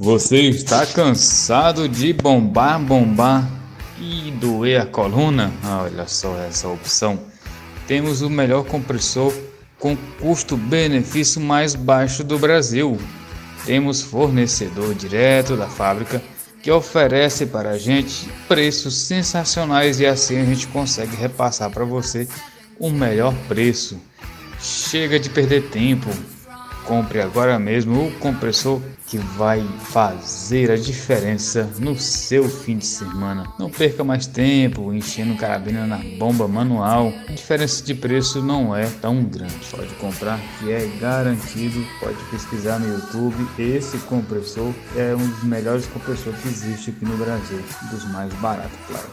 Você está cansado de bombar, bombar e doer a coluna? Ah, olha só essa opção. Temos o melhor compressor com custo-benefício mais baixo do Brasil. Temos fornecedor direto da fábrica que oferece para a gente preços sensacionais e assim a gente consegue repassar para você o melhor preço. Chega de perder tempo. Compre agora mesmo o compressor que vai fazer a diferença no seu fim de semana. Não perca mais tempo enchendo carabina na bomba manual. A diferença de preço não é tão grande. Pode comprar que é garantido. Pode pesquisar no YouTube. Esse compressor é um dos melhores compressores que existe aqui no Brasil, dos mais baratos, claro.